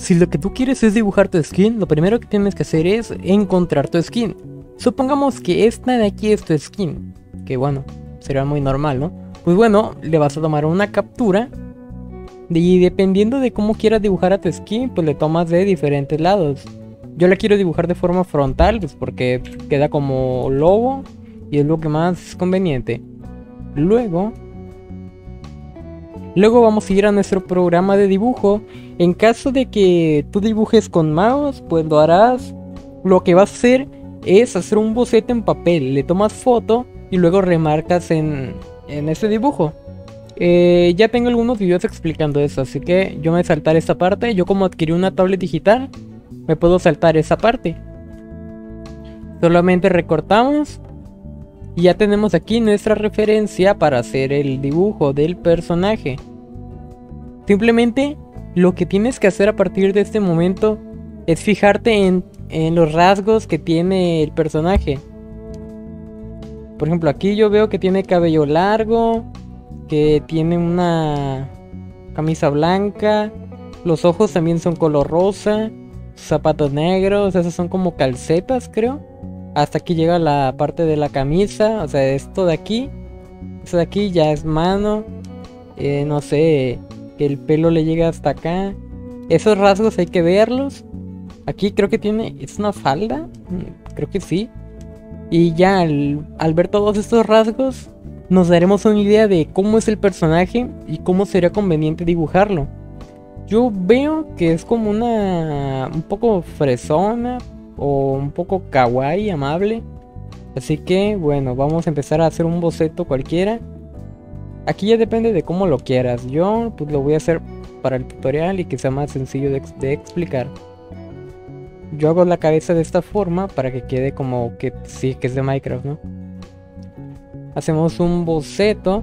Si lo que tú quieres es dibujar tu skin, lo primero que tienes que hacer es encontrar tu skin. Supongamos que esta de aquí es tu skin, que bueno, será muy normal, ¿no? Pues bueno, le vas a tomar una captura y dependiendo de cómo quieras dibujar a tu skin, pues le tomas de diferentes lados. Yo la quiero dibujar de forma frontal, pues porque queda como logo y es lo que más conveniente. Luego, luego vamos a ir a nuestro programa de dibujo. En caso de que tú dibujes con mouse, pues lo harás. Lo que vas a hacer es hacer un boceto en papel. Le tomas foto y luego remarcas en, en ese dibujo. Eh, ya tengo algunos videos explicando eso, así que yo me voy a saltar esta parte. Yo como adquirí una tablet digital, me puedo saltar esa parte. Solamente recortamos y ya tenemos aquí nuestra referencia para hacer el dibujo del personaje. Simplemente lo que tienes que hacer a partir de este momento es fijarte en, en los rasgos que tiene el personaje. Por ejemplo, aquí yo veo que tiene cabello largo, que tiene una camisa blanca, los ojos también son color rosa, zapatos negros, esos son como calcetas, creo. Hasta aquí llega la parte de la camisa, o sea, esto de aquí, esto de aquí ya es mano, eh, no sé, que el pelo le llega hasta acá. Esos rasgos hay que verlos. Aquí creo que tiene, es una falda, mm, creo que sí. Y ya al, al ver todos estos rasgos, nos daremos una idea de cómo es el personaje y cómo sería conveniente dibujarlo. Yo veo que es como una un poco fresona o un poco kawaii, amable. Así que bueno, vamos a empezar a hacer un boceto cualquiera. Aquí ya depende de cómo lo quieras. Yo pues lo voy a hacer para el tutorial y que sea más sencillo de, explicar. Yo hago la cabeza de esta forma para que quede como que sí, que es de Minecraft, ¿no? Hacemos un boceto.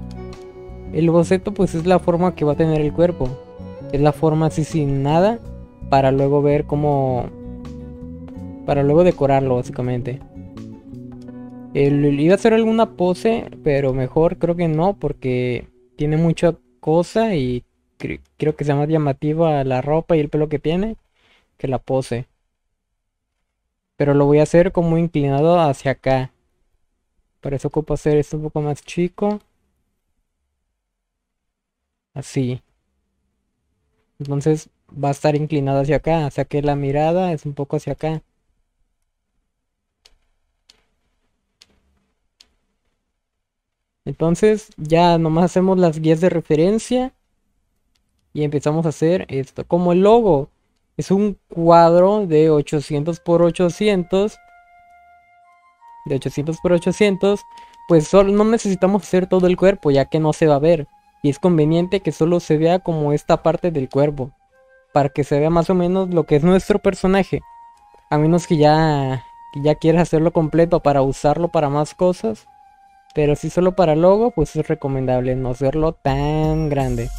El boceto pues es la forma que va a tener el cuerpo. Es la forma así sin nada para luego ver cómo... Para luego decorarlo básicamente. Iba a hacer alguna pose, pero mejor creo que no porque tiene mucha cosa y creo que sea más llamativa la ropa y el pelo que tiene que la pose. Pero lo voy a hacer como inclinado hacia acá. Para eso ocupo hacer esto un poco más chico. Así. Entonces va a estar inclinado hacia acá. O sea que la mirada es un poco hacia acá. Entonces ya nomás hacemos las guías de referencia. Y empezamos a hacer esto. Como el logo es un cuadro de 800 por 800 de 800 por 800, pues solo no necesitamos hacer todo el cuerpo ya que no se va a ver. Y es conveniente que solo se vea como esta parte del cuerpo. Para que se vea más o menos lo que es nuestro personaje. A menos que ya, que ya quieras hacerlo completo para usarlo para más cosas. Pero si solo para logo, pues es recomendable no hacerlo tan grande.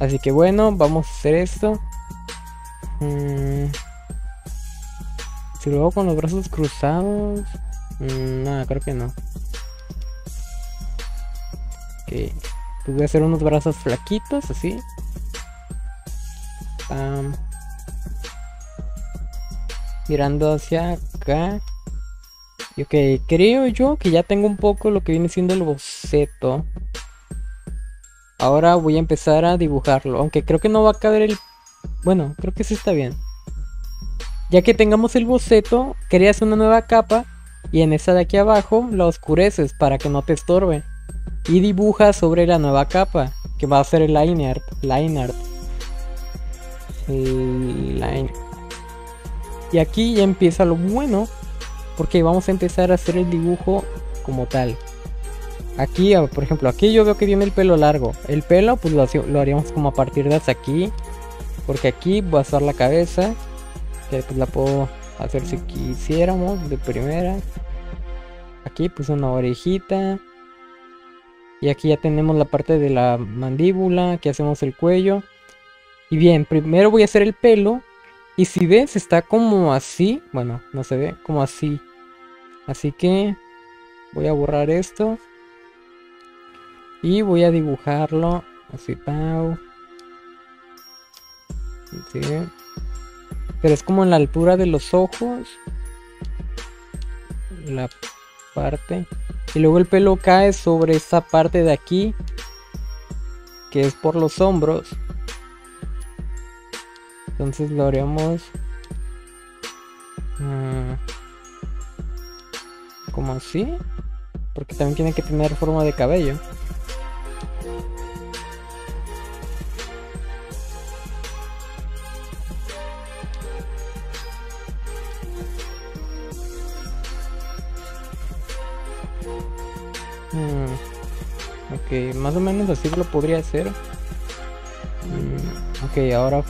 Así que bueno, vamos a hacer esto. Mm. Si lo hago con los brazos cruzados... Mm, no, creo que no. Ok. Pues voy a hacer unos brazos flaquitos, así. Mirando hacia acá. Y ok, creo yo que ya tengo un poco lo que viene siendo el boceto. Ahora voy a empezar a dibujarlo. Aunque creo que no va a caber el... Bueno, creo que sí está bien. Ya que tengamos el boceto, creas una nueva capa y en esta de aquí abajo la oscureces para que no te estorbe. Y dibujas sobre la nueva capa, que va a ser el line art. Line art. line. Y aquí ya empieza lo bueno, porque vamos a empezar a hacer el dibujo como tal. Aquí, por ejemplo, aquí yo veo que tiene el pelo largo. El pelo, pues lo, lo haríamos como a partir de hasta aquí. Porque aquí va a estar la cabeza. Que pues la puedo hacer si quisiéramos de primera. Aquí pues una orejita. Y aquí ya tenemos la parte de la mandíbula, aquí hacemos el cuello. Y bien, primero voy a hacer el pelo. Y si ves, está como así. Bueno, no se ve, como así. Así que voy a borrar esto. Y voy a dibujarlo así, pau. Así. Pero es como en la altura de los ojos. La parte. Y luego el pelo cae sobre esta parte de aquí. Que es por los hombros. Entonces lo haremos. Mm, como así. Porque también tiene que tener forma de cabello. Mm, ok, más o menos así lo podría hacer. Mm, ok, ahora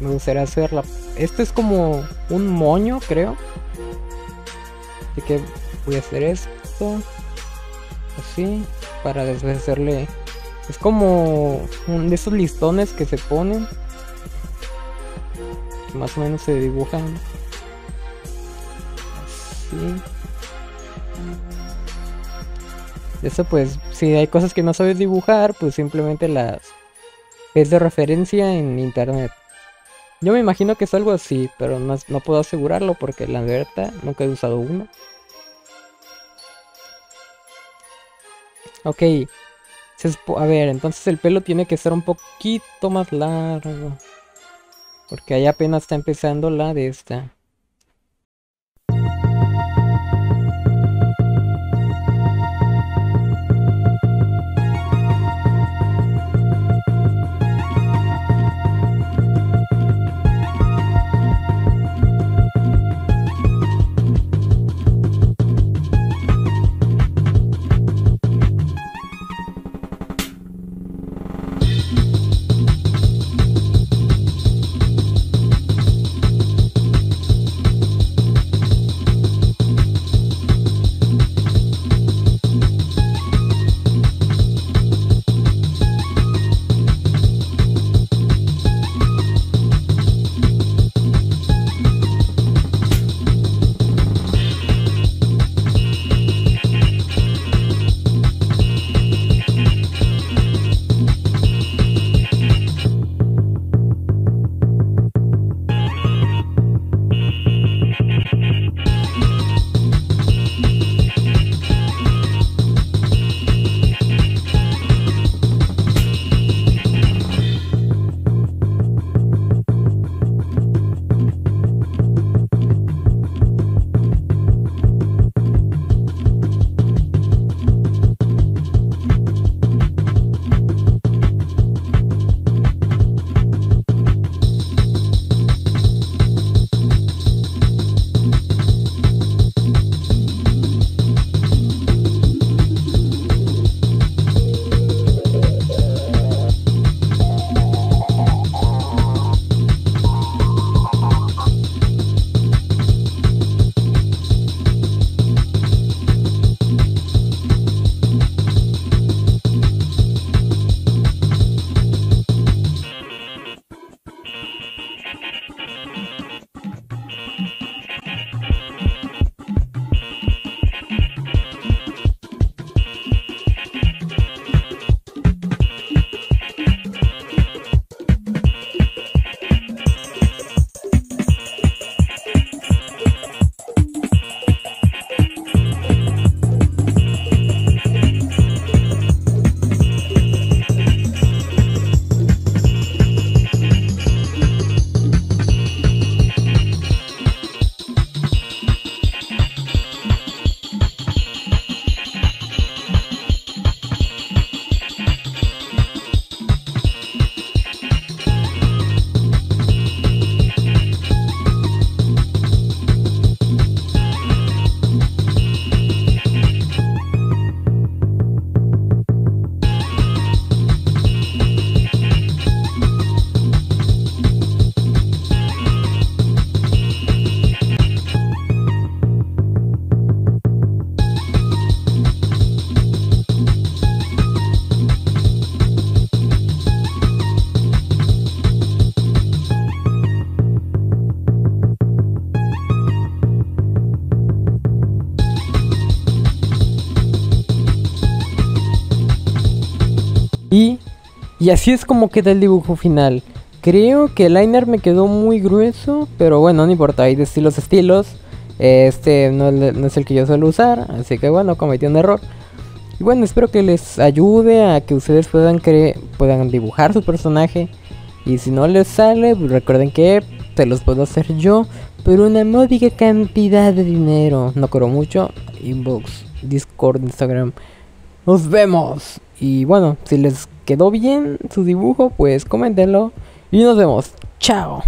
me gustaría hacerla. Este es como un moño, creo. Así que voy a hacer esto. Así. Para deshacerle. Es como un de esos listones que se ponen. Que más o menos se dibujan. Así. Eso pues, si hay cosas que no sabes dibujar, pues simplemente las ves de referencia en internet. Yo me imagino que es algo así, pero no, puedo asegurarlo porque la verdad nunca he usado uno. Ok. A ver, entonces el pelo tiene que ser un poquito más largo. Porque ahí apenas está empezando la de esta. Y así es como queda el dibujo final. Creo que el liner me quedó muy grueso, pero bueno, no importa, hay de estilos estilos. Este no, es el que yo suelo usar, así que bueno, cometí un error. Y bueno, espero que les ayude a que ustedes puedan, puedan dibujar su personaje. Y si no les sale, pues recuerden que te los puedo hacer yo por una módica cantidad de dinero. No cobro mucho. Inbox, Discord, Instagram. Nos vemos. Y bueno, si les quedó bien su dibujo, pues coméntenlo. Y nos vemos. Chao.